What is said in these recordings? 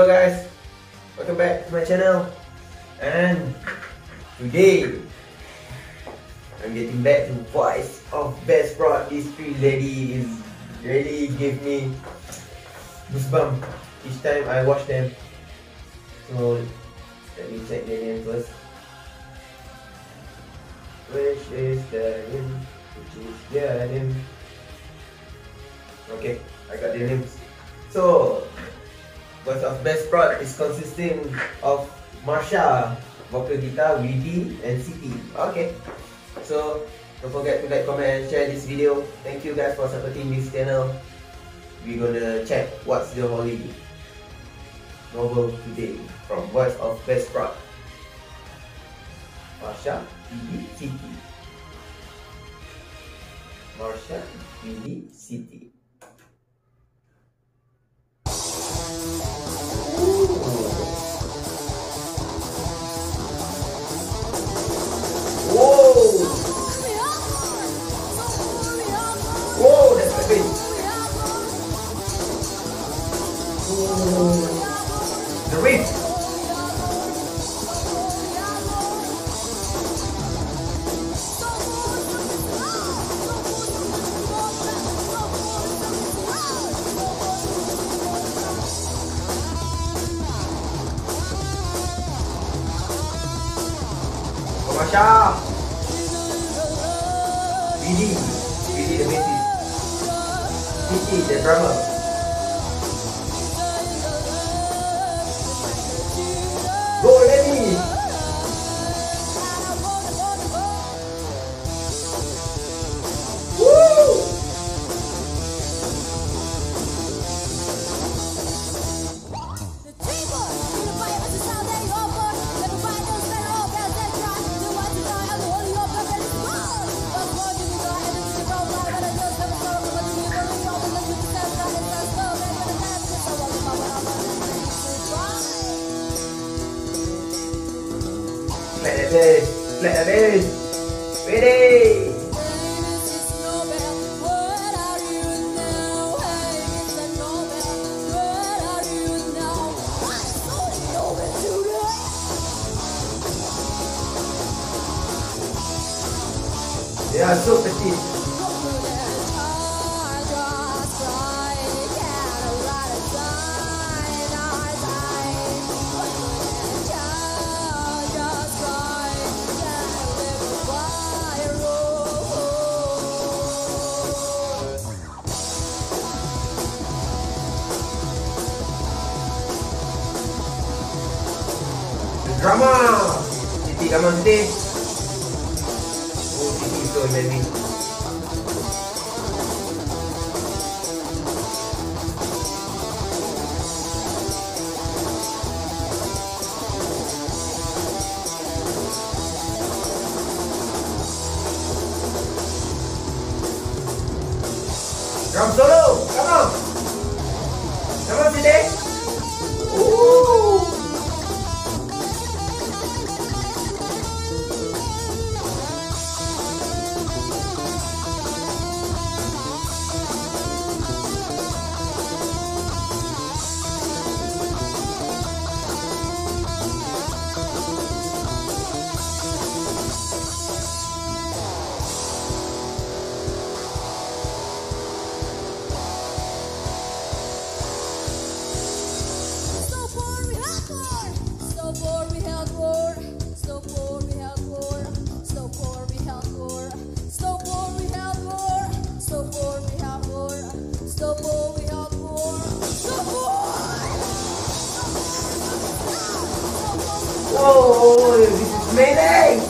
Hello guys, welcome back to my channel and today I'm getting back to Voice of Baceprot. This three lady is really give me goosebump each time I watch them. So let me check the name first. Which is the name? Which is their name? Okay, I got the names. So, Voice of Baceprot is consisting of Marsya, vocal guitar, and Siti. Okay, so don't forget to like, comment, and share this video. Thank you guys for supporting this channel. We're gonna check what's the holy Nobel today from Voice of Best Prod. Marsya, Widi, Siti. Marsya, Widi, Siti. Masya Bidi Bidi the Matthew Kiki the drummer. Clap. Ready. They are so petite. Drama! Titik kat mana? Oh, titik tu yang tadi. Drum solo! Come on! Whoa, this is Mayday!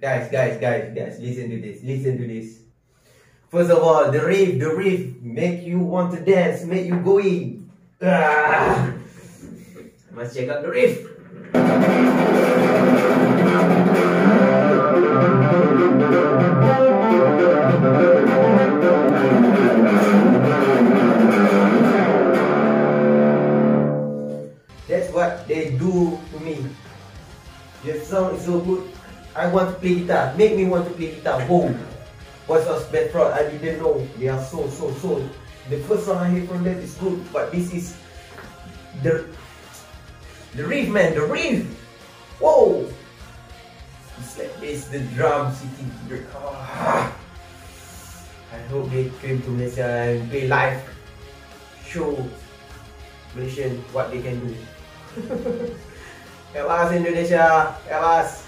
Guys, guys, guys, guys, listen to this, listen to this. First of all, the riff, the riff make you want to dance, make you go in. Ah. Must check out the riff. That's what they do to me. Your song is so good. I want to play guitar. Make me want to play guitar. Whoa. What's us fraud? I didn't know. They are so so so. The first song I hear from them is good, but this is the the riff, man. The riff. Whoa. It's like this. The drum sitting. Ah. I hope they came to Malaysia and play live. Show Malaysian what they can do. Help us Indonesia. Help us.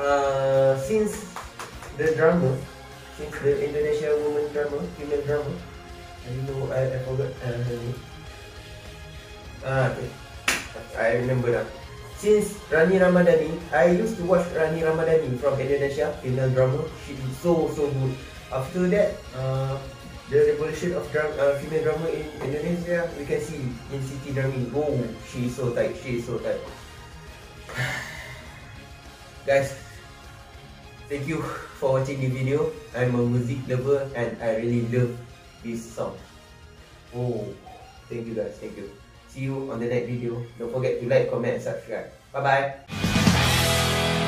Uh, since the drama, since the Indonesia woman drama, female drama, I don't know, I, I forgot uh, her name. Ah, okay. I remember now. Since Rani Ramadhani, I used to watch Rani Ramadhani from Indonesia, female drama. She is so so good. After that, uh, the revolution of drum, uh, female drama in Indonesia, we can see in Siti Drumming. Oh, she is so tight. She is so tight. Guys, thank you for watching the video. I'm a music lover and I really love this song. Oh, thank you guys, thank you. See you on the next video. Don't forget to like, comment, and subscribe. Bye bye.